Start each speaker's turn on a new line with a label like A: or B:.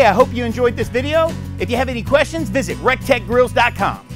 A: Hey, I hope you enjoyed this video. If you have any questions, visit rectechgrills.com.